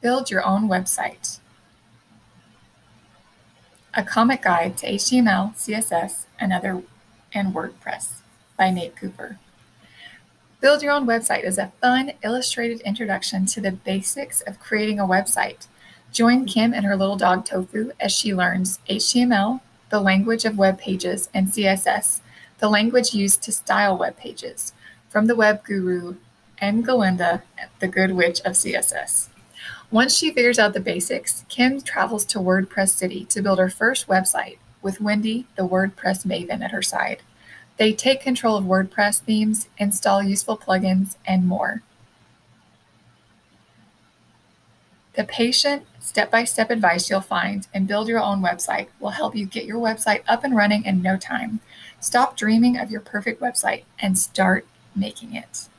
Build your own website. A Comic Guide to HTML, CSS, and other and WordPress by Nate Cooper. Build Your Own Website is a fun, illustrated introduction to the basics of creating a website. Join Kim and her little dog Tofu as she learns HTML, the language of web pages, and CSS, the language used to style web pages, from the web guru and Galinda, the good witch of CSS. Once she figures out the basics, Kim travels to WordPress City to build her first website with Wendy, the WordPress maven, at her side. They take control of WordPress themes, install useful plugins, and more. The patient, step by step advice you'll find and build your own website will help you get your website up and running in no time. Stop dreaming of your perfect website and start making it.